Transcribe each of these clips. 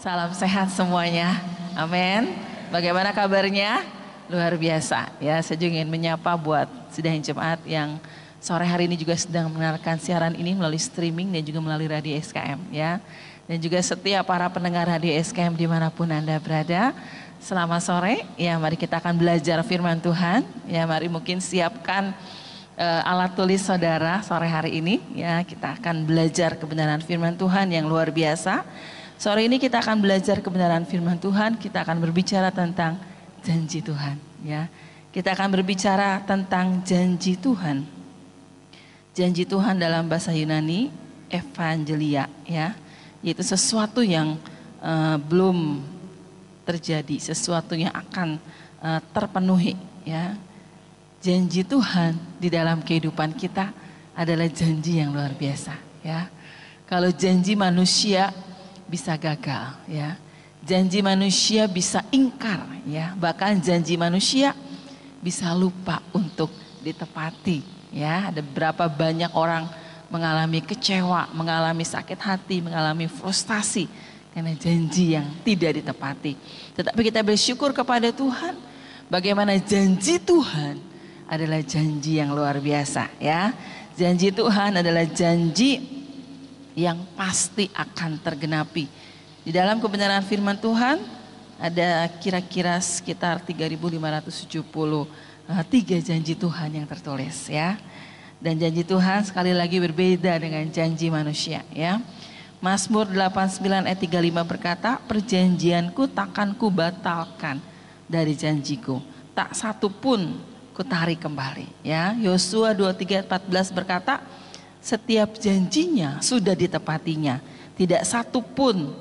Salam sehat semuanya. Amin. Bagaimana kabarnya? Luar biasa. Ya, saya juga ingin menyapa buat sidang jemaat yang sore hari ini juga sedang mendengarkan siaran ini melalui streaming dan juga melalui radio SKM ya. Dan juga setiap para pendengar radio SKM di mana pun Anda berada. Selamat sore, ya mari kita akan belajar firman Tuhan. Ya mari mungkin siapkan uh, alat tulis saudara sore hari ini. Ya kita akan belajar kebenaran firman Tuhan yang luar biasa. Sore ini kita akan belajar kebenaran firman Tuhan, kita akan berbicara tentang janji Tuhan, ya. Kita akan berbicara tentang janji Tuhan. Janji Tuhan dalam bahasa Yunani evangelia, ya. Yaitu sesuatu yang uh, belum terjadi, sesuatu yang akan uh, terpenuhi, ya. Janji Tuhan di dalam kehidupan kita adalah janji yang luar biasa, ya. Kalau janji manusia bisa gagal ya. Janji manusia bisa ingkar ya, bahkan janji manusia bisa lupa untuk ditepati ya. Ada berapa banyak orang mengalami kecewa, mengalami sakit hati, mengalami frustasi karena janji yang tidak ditepati. Tetapi kita bersyukur kepada Tuhan bagaimana janji Tuhan adalah janji yang luar biasa ya. Janji Tuhan adalah janji yang pasti akan tergenapi. Di dalam kebenaran firman Tuhan ada kira-kira sekitar 3.570 eh, tiga janji Tuhan yang tertulis ya. Dan janji Tuhan sekali lagi berbeda dengan janji manusia ya. Mazmur 89 ayat 35 berkata, perjanjianku takkan kubatalkan dari janjiku. Tak satu pun kutarik kembali. Ya, Yosua 23 14 berkata, setiap janjinya sudah ditepatinya. Tidak satu pun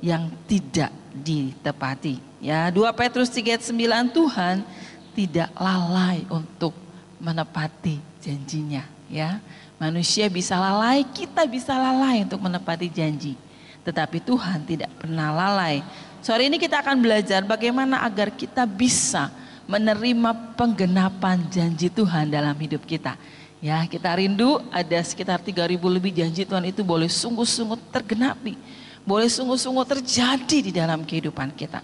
yang tidak ditepati. Ya, 2 Petrus 3:9 Tuhan tidak lalai untuk menepati janjinya, ya. Manusia bisa lalai, kita bisa lalai untuk menepati janji. Tetapi Tuhan tidak pernah lalai. Sore ini kita akan belajar bagaimana agar kita bisa menerima penggenapan janji Tuhan dalam hidup kita. Ya, kita rindu ada sekitar 3000 lebih janji Tuhan itu boleh sungguh-sungguh tergenapi. Boleh sungguh-sungguh terjadi di dalam kehidupan kita.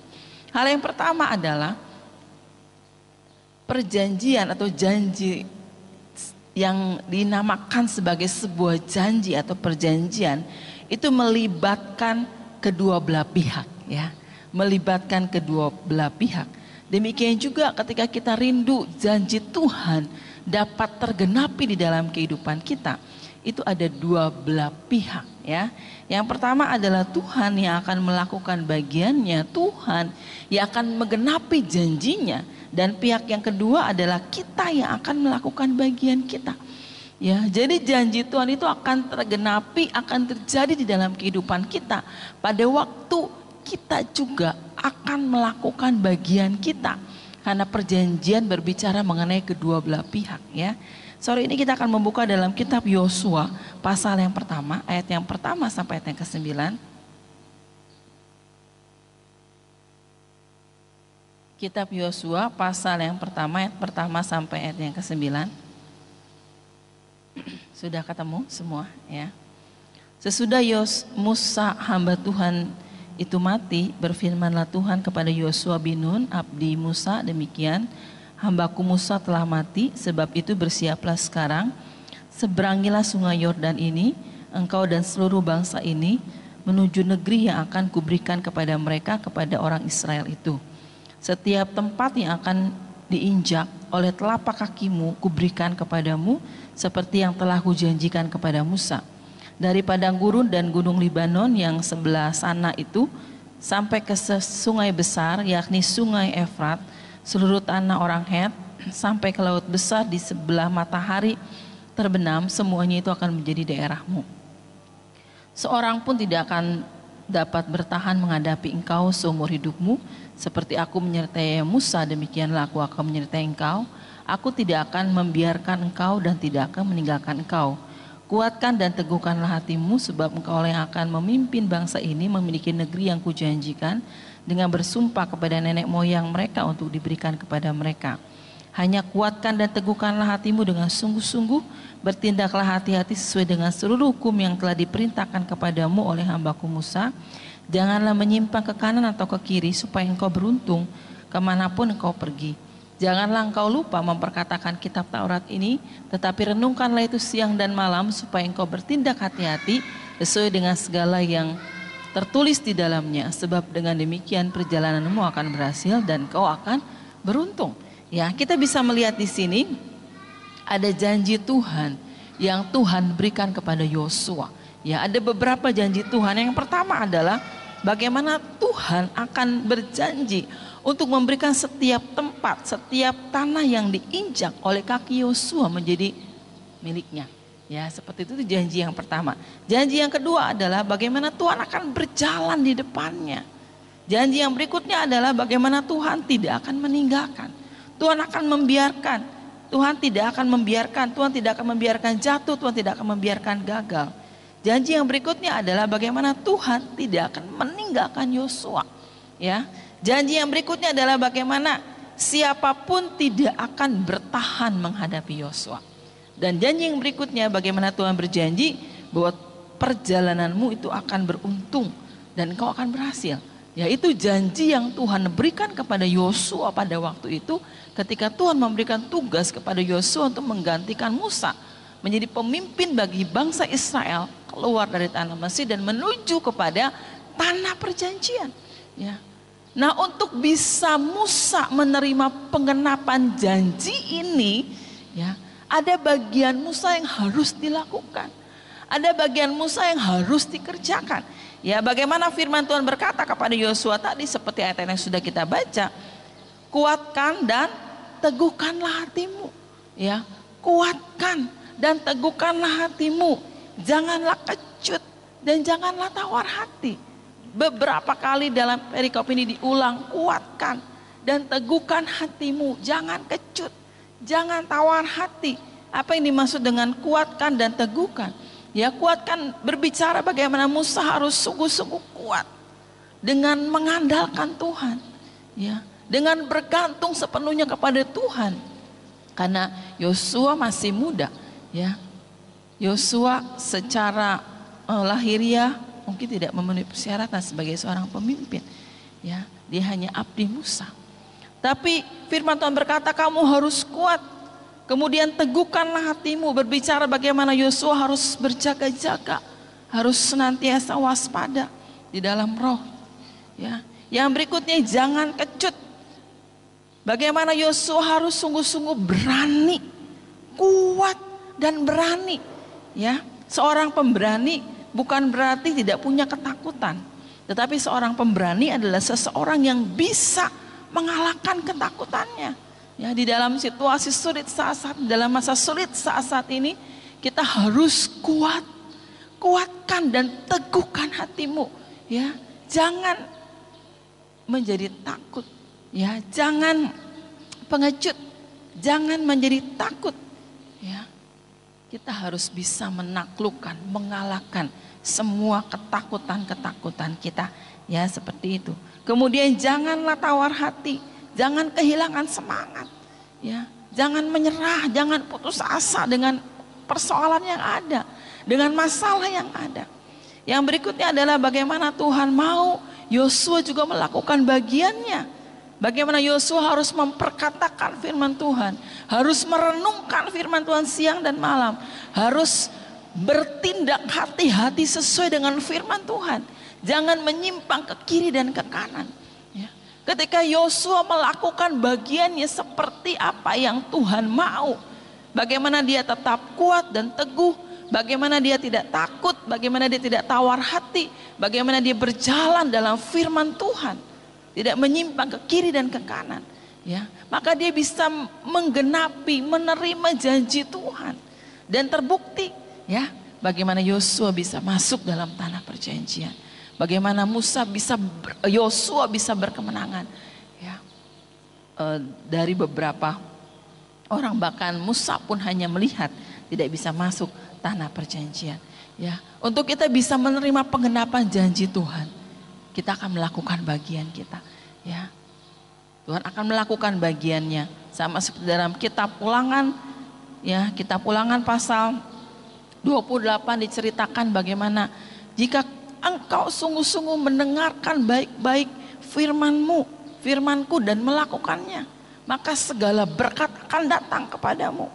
Hal yang pertama adalah perjanjian atau janji yang dinamakan sebagai sebuah janji atau perjanjian itu melibatkan kedua belah pihak ya melibatkan kedua belah pihak demikian juga ketika kita rindu janji Tuhan dapat tergenapi di dalam kehidupan kita itu ada dua belah pihak ya. Yang pertama adalah Tuhan yang akan melakukan bagiannya, Tuhan yang akan menggenapi janjinya dan pihak yang kedua adalah kita yang akan melakukan bagian kita. Ya, jadi janji Tuhan itu akan tergenapi, akan terjadi di dalam kehidupan kita pada waktu kita juga akan melakukan bagian kita. Karena perjanjian berbicara mengenai kedua belah pihak ya. Sore ini kita akan membuka dalam kitab Yosua pasal yang pertama, ayat yang pertama sampai ayat yang ke-9. Kitab Yosua pasal yang pertama, ayat pertama sampai ayat yang ke-9. Sudah ketemu semua ya. Sesudah Yos Musa hamba Tuhan itu mati, berfirmanlah Tuhan kepada Yosua bin Nun, abdi Musa, demikian, hambaku Musa telah mati, sebab itu bersiaplah sekarang, seberangilah sungai Yordan ini, engkau dan seluruh bangsa ini, menuju negeri yang akan kuberikan kepada mereka, kepada orang Israel itu. Setiap tempat yang akan diinjak oleh telapak kakimu kuberikan kepadamu, seperti yang telah kujanjikan kepada Musa.' Dari padang gurun dan gunung Libanon yang sebelah sana itu sampai ke sungai besar yakni sungai Efrat. Seluruh tanah orang Het sampai ke laut besar di sebelah matahari terbenam semuanya itu akan menjadi daerahmu. Seorang pun tidak akan dapat bertahan menghadapi engkau seumur hidupmu. Seperti aku menyertai Musa demikianlah aku akan menyertai engkau. Aku tidak akan membiarkan engkau dan tidak akan meninggalkan engkau Kuatkan dan teguhkanlah hatimu sebab engkau yang akan memimpin bangsa ini memiliki negeri yang kujanjikan dengan bersumpah kepada nenek moyang mereka untuk diberikan kepada mereka. Hanya kuatkan dan teguhkanlah hatimu dengan sungguh-sungguh, bertindaklah hati-hati sesuai dengan seluruh hukum yang telah diperintahkan kepadamu oleh hambaku Musa. Janganlah menyimpang ke kanan atau ke kiri supaya engkau beruntung ke mana pun engkau pergi. Janganlah engkau lupa memperkatakan kitab Taurat ini, tetapi renungkanlah itu siang dan malam supaya engkau bertindak hati-hati sesuai dengan segala yang tertulis di dalamnya. Sebab dengan demikian perjalananmu akan berhasil dan kau akan beruntung. Ya, kita bisa melihat di sini ada janji Tuhan yang Tuhan berikan kepada Yosua. Ya, ada beberapa janji Tuhan. Yang pertama adalah bagaimana Tuhan akan berjanji untuk memberikan setiap tempat, setiap tanah yang diinjak oleh kaki Yosua menjadi miliknya. Ya, seperti itu, itu janji yang pertama. Janji yang kedua adalah bagaimana Tuhan akan berjalan di depannya. Janji yang berikutnya adalah bagaimana Tuhan tidak akan meninggalkan. Tuhan akan membiarkan. Tuhan tidak akan membiarkan, Tuhan tidak akan membiarkan jatuh, Tuhan tidak akan membiarkan gagal. Janji yang berikutnya adalah bagaimana Tuhan tidak akan meninggalkan Yosua. Ya. Janji yang berikutnya adalah bagaimana siapa pun tidak akan bertahan menghadapi Yosua. Dan janji yang berikutnya bagaimana Tuhan berjanji bahwa perjalananmu itu akan beruntung dan kau akan berhasil. Yaitu janji yang Tuhan berikan kepada Yosua pada waktu itu ketika Tuhan memberikan tugas kepada Yosua untuk menggantikan Musa menjadi pemimpin bagi bangsa Israel keluar dari tanah Mesir dan menuju kepada tanah perjanjian. Ya. Nah, untuk bisa Musa menerima pengenapan janji ini, ya, ada bagian Musa yang harus dilakukan. Ada bagian Musa yang harus dikerjakan. Ya, bagaimana firman Tuhan berkata kepada Yosua tadi seperti ayat yang sudah kita baca, kuatkan dan teguhkanlah hatimu. Ya, kuatkan dan teguhkanlah hatimu. Janganlah kecut dan janganlah tawar hati. Beberapa kali dalam perikop ini diulang, kuatkan dan teguhkan hatimu, jangan kecut, jangan tawar hati. Apa yang dimaksud dengan kuatkan dan teguhkan? Ya kuatkan berbicara bagaimana Musa harus sungguh-sungguh kuat dengan mengandalkan Tuhan. Ya, dengan bergantung sepenuhnya kepada Tuhan. Karena Yosua masih muda, ya. Yosua secara uh, lahiriah mungkin tidak memenuhi persyaratan sebagai seorang pemimpin. Ya, dia hanya abdi Musa. Tapi firman Tuhan berkata kamu harus kuat Kemudian teguhkanlah hatimu berbicara bagaimana Yosua harus berjaga-jaga, harus senantiasa waspada di dalam roh. Ya. Yang berikutnya jangan kecut. Bagaimana Yosua harus sungguh-sungguh berani, kuat dan berani. Ya, seorang pemberani bukan berarti tidak punya ketakutan, tetapi seorang pemberani adalah seseorang yang bisa mengalahkan ketakutannya. Ya, di dalam situasi sulit saat-saat dalam masa sulit saat-saat ini kita harus kuat, kuatkan dan teguhkan hatimu, ya. Jangan menjadi takut, ya. Jangan pengecut, jangan menjadi takut, ya. Kita harus bisa menaklukkan, mengalahkan semua ketakutan-ketakutan kita, ya seperti itu. Kemudian janganlah tawar hati, Jangan kehilangan semangat. Ya, jangan menyerah, jangan putus asa dengan persoalan yang ada, dengan masalah yang ada. Yang berikutnya adalah bagaimana Tuhan mau Yosua juga melakukan bagiannya. Bagaimana Yosua harus memperkatakan firman Tuhan, harus merenungkan firman Tuhan siang dan malam, harus bertindak hati-hati sesuai dengan firman Tuhan. Jangan menyimpang ke kiri dan ke kanan. Ketika Yosua melakukan bagiannya seperti apa yang Tuhan mau. Bagaimana dia tetap kuat dan teguh. Bagaimana dia tidak takut. Bagaimana dia tidak tawar hati. Bagaimana dia berjalan dalam firman Tuhan. Tidak menyimpang ke kiri dan ke kanan. Ya, maka dia bisa menggenapi, menerima janji Tuhan. Dan terbukti ya, bagaimana Yosua bisa masuk dalam tanah perjanjian. Bagaimana Musa bisa Yosua bisa berkemenangan. Ya. E, dari beberapa orang bahkan Musa pun hanya melihat tidak bisa masuk tanah perjanjian. Ya, untuk kita bisa menerima penggenapan janji Tuhan, kita akan melakukan bagian kita. Ya, Tuhan akan melakukan bagiannya. Sama seperti dalam kitab ulangan, ya kitab ulangan pasal 28 diceritakan bagaimana jika engkau sungguh-sungguh mendengarkan baik-baik firmanmu, firmanku dan melakukannya, maka segala berkat akan datang kepadamu.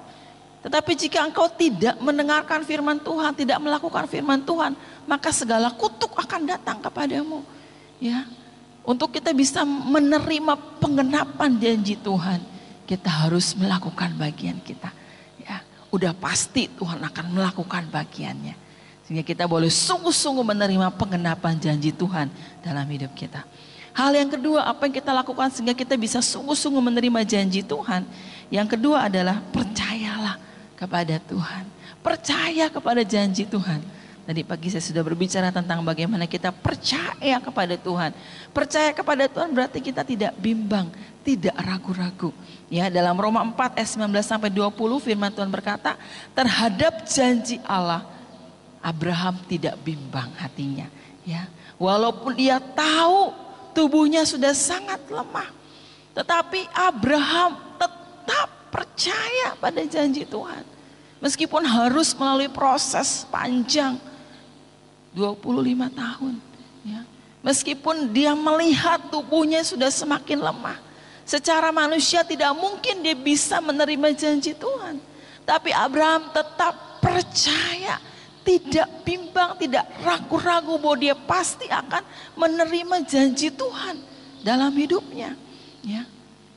Tetapi jika engkau tidak mendengarkan firman Tuhan, tidak melakukan firman Tuhan, maka segala kutuk akan datang kepadamu. Ya. Untuk kita bisa menerima penggenapan janji Tuhan, kita harus melakukan bagian kita. Ya, udah pasti Tuhan akan melakukan bagiannya. Sehingga kita boleh sungguh-sungguh menerima penggenapan janji Tuhan dalam hidup kita. Hal yang kedua, apa yang kita lakukan sehingga kita bisa sungguh-sungguh menerima janji Tuhan. Yang kedua adalah percayalah kepada Tuhan. Percaya kepada janji Tuhan. Tadi pagi saya sudah berbicara tentang bagaimana kita percaya kepada Tuhan. Percaya kepada Tuhan berarti kita tidak bimbang, tidak ragu-ragu. Ya, dalam Roma 4 ayat 19 sampai 20 firman Tuhan berkata, terhadap janji Allah Abraham tidak bimbang hatinya, ya. Walaupun dia tahu tubuhnya sudah sangat lemah, tetapi Abraham tetap percaya pada janji Tuhan. Meskipun harus melalui proses panjang 25 tahun, ya. Meskipun dia melihat tubuhnya sudah semakin lemah, Secara manusia tidak mungkin dia bisa menerima janji Tuhan. Tapi Abraham tetap percaya, tidak bimbang, tidak ragu-ragu bahwa dia pasti akan menerima janji Tuhan dalam hidupnya. Ya.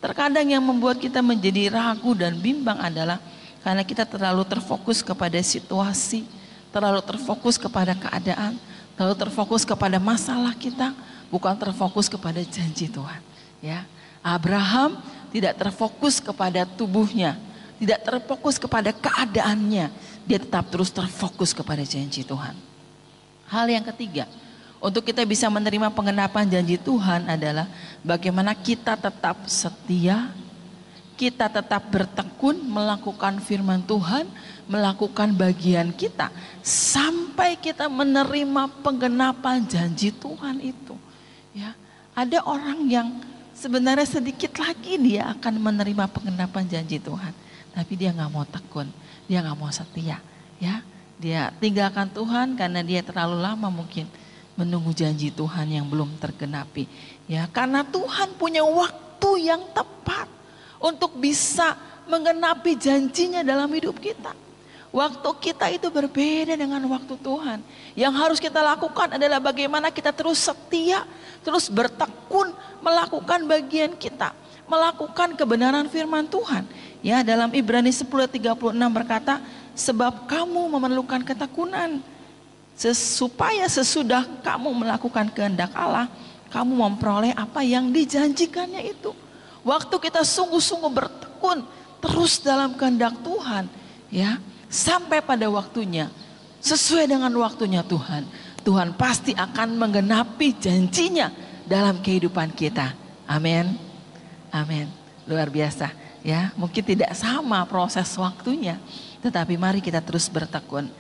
Terkadang yang membuat kita menjadi ragu dan bimbang adalah karena kita terlalu terfokus kepada situasi, terlalu terfokus kepada keadaan, terlalu terfokus kepada masalah kita, bukan terfokus kepada janji Tuhan. Ya, Abraham tidak terfokus kepada tubuhnya, tidak terfokus kepada keadaannya. Dia tetap terus terfokus kepada janji Tuhan. Hal yang ketiga, untuk kita bisa menerima pengenapan janji Tuhan adalah bagaimana kita tetap setia, kita tetap bertekun melakukan firman Tuhan, melakukan bagian kita sampai kita menerima penggenapan janji Tuhan itu. Ya, ada orang yang sebenarnya sedikit lagi dia akan menerima pengenapan janji Tuhan. Tapi dia nggak mau tekun, dia nggak mau setia. Ya, dia tinggalkan Tuhan karena dia terlalu lama mungkin menunggu janji Tuhan yang belum tergenapi. Ya, karena Tuhan punya waktu yang tepat untuk bisa menggenapi janjinya dalam hidup kita. Waktu kita itu berbeda dengan waktu Tuhan. Yang harus kita lakukan adalah bagaimana kita terus setia, terus bertekun melakukan bagian kita, melakukan kebenaran firman Tuhan. Ya, dalam Ibrani 10:36 berkata, sebab kamu memerlukan ketekunan supaya sesudah kamu melakukan kehendak Allah, kamu memperoleh apa yang dijanjikannya itu. Waktu kita sungguh-sungguh bertekun terus dalam kehendak Tuhan, ya, sampai pada waktunya sesuai dengan waktunya Tuhan. Tuhan pasti akan menggenapi janjinya dalam kehidupan kita. Amin. Amin. Luar biasa ya. Mungkin tidak sama proses waktunya, tetapi mari kita terus bertekun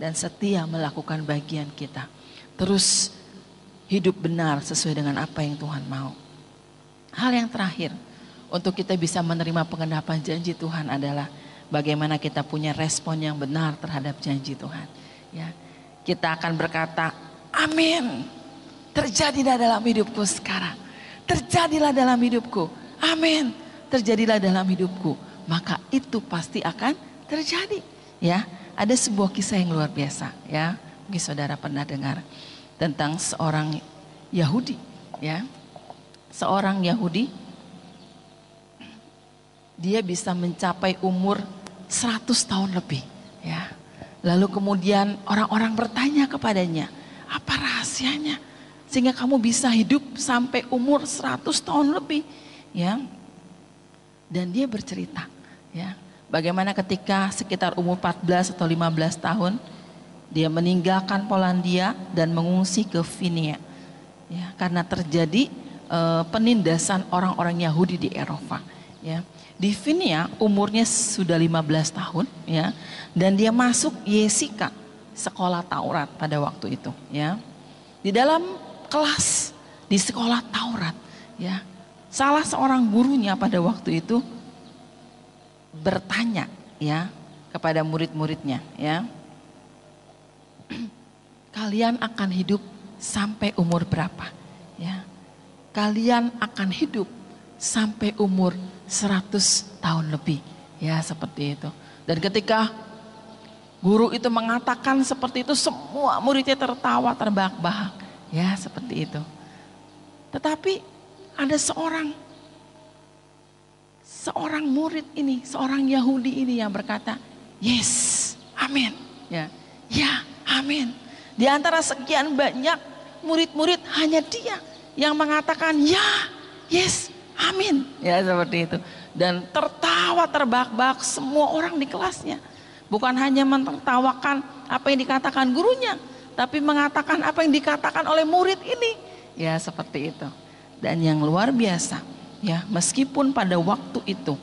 dan setia melakukan bagian kita. Terus hidup benar sesuai dengan apa yang Tuhan mau. Hal yang terakhir untuk kita bisa menerima pengendapan janji Tuhan adalah bagaimana kita punya respon yang benar terhadap janji Tuhan. Ya, kita akan berkata, Amin. Terjadilah dalam hidupku sekarang. Terjadilah dalam hidupku. Amin. Terjadilah dalam hidupku. Maka itu pasti akan terjadi. Ya, ada sebuah kisah yang luar biasa. Ya, mungkin saudara pernah dengar tentang seorang Yahudi. Ya, seorang Yahudi dia bisa mencapai umur 100 tahun lebih. Ya. Lalu kemudian orang-orang bertanya kepadanya, apa rahasianya? Sehingga kamu bisa hidup sampai umur 100 tahun lebih. Ya. Dan dia bercerita, ya, bagaimana ketika sekitar umur 14 atau 15 tahun, dia meninggalkan Polandia dan mengungsi ke Vinia. Ya, karena terjadi uh, penindasan orang-orang Yahudi di Eropa. Ya, di Vinia umurnya sudah 15 tahun ya dan dia masuk Yesika sekolah Taurat pada waktu itu ya. Di dalam kelas di sekolah Taurat ya salah seorang gurunya pada waktu itu bertanya ya kepada murid-muridnya ya. Kalian akan hidup sampai umur berapa? Ya. Kalian akan hidup sampai umur 100 tahun lebih. Ya, seperti itu. Dan ketika guru itu mengatakan seperti itu semua muridnya tertawa terbahak-bahak. Ya, seperti itu. Tetapi ada seorang seorang murid ini, seorang Yahudi ini yang berkata, "Yes, amin." Ya. Ya, amin. Di antara sekian banyak murid-murid hanya dia yang mengatakan, "Ya, yes, amin." Ya, seperti itu. Dan tertawa terbahak-bahak semua orang di kelasnya. Bukan hanya mentertawakan apa yang dikatakan gurunya, tapi mengatakan apa yang dikatakan oleh murid ini. Ya, seperti itu. Dan yang luar biasa, ya meskipun pada waktu itu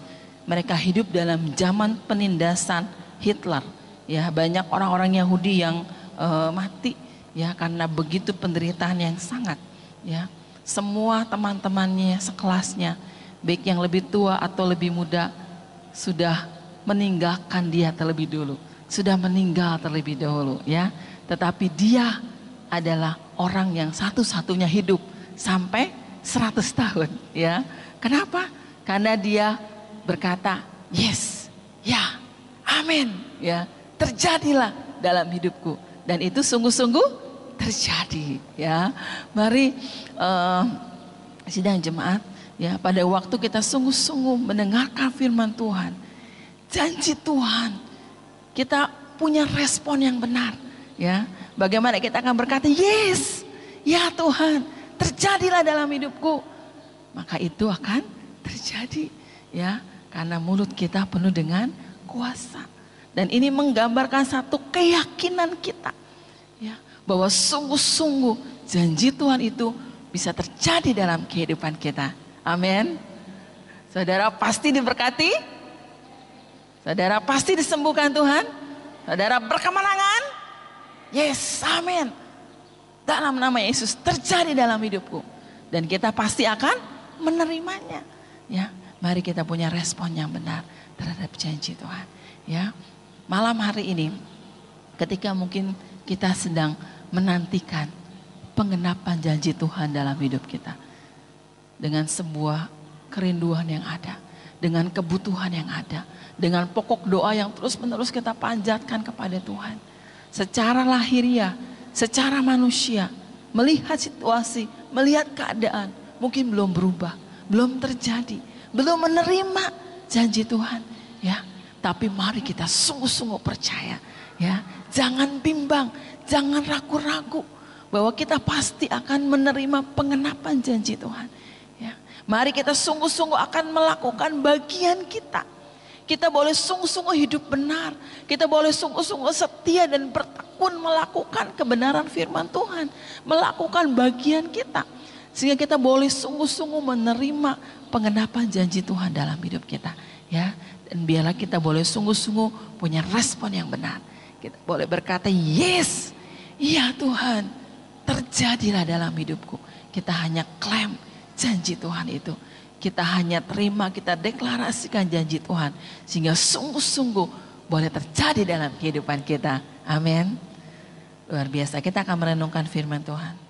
mereka hidup dalam zaman penindasan Hitler ya banyak orang-orang Yahudi yang uh, mati ya karena begitu penderitaan yang sangat ya semua teman-temannya sekelasnya baik yang lebih tua atau lebih muda sudah meninggalkan dia terlebih dulu sudah meninggal terlebih dahulu ya tetapi dia adalah orang yang satu-satunya hidup sampai 100 tahun ya Kenapa? Karena dia berkata, yes, ya, amin, ya, terjadilah dalam hidupku. Dan itu sungguh-sungguh terjadi, ya. Mari uh, sidang jemaat, ya, pada waktu kita sungguh-sungguh mendengarkan firman Tuhan, janji Tuhan, kita punya respon yang benar, ya. Bagaimana kita akan berkata, yes, ya Tuhan, terjadilah dalam hidupku. Maka itu akan terjadi ya. Karena mulut kita penuh dengan kuasa. Dan ini menggambarkan satu keyakinan kita ya bahwa sungguh-sungguh janji Tuhan itu bisa terjadi dalam kehidupan kita. Amin. Saudara pasti diberkati. Saudara pasti disembuhkan Tuhan. Saudara berkemenangan. Yes amin. Dalam nama Yesus terjadi dalam hidupku. Dan kita pasti akan menerimanya. Ya, mari kita punya respon yang benar terhadap janji Tuhan. Ya, malam hari ini ketika mungkin kita sedang menantikan pengenapan janji Tuhan dalam hidup kita dengan sebuah kerinduan yang ada, dengan kebutuhan yang ada, dengan pokok doa yang terus-menerus kita panjatkan kepada Tuhan. Secara lahiriah, secara manusia, melihat situasi, melihat keadaan, mungkin belum berubah, belum terjadi, belum menerima janji Tuhan, ya. Tapi mari kita sungguh-sungguh percaya, ya. Jangan bimbang, jangan ragu-ragu bahwa kita pasti akan menerima pengenapan janji Tuhan. Ya. Mari kita sungguh-sungguh akan melakukan bagian kita. Kita boleh sungguh-sungguh hidup benar. Kita boleh sungguh-sungguh setia dan bertekun melakukan kebenaran firman Tuhan. Melakukan bagian kita. Sehingga kita boleh sungguh-sungguh menerima pengenapan janji Tuhan dalam hidup kita. Ya, dan biarlah kita boleh sungguh-sungguh punya respon yang benar. Kita boleh berkata, yes, iya Tuhan, terjadilah dalam hidupku. Kita hanya klaim janji Tuhan itu. Kita hanya terima, kita deklarasikan janji Tuhan. Sehingga sungguh-sungguh boleh terjadi dalam kehidupan kita. Amin. Luar biasa, kita akan merenungkan firman Tuhan.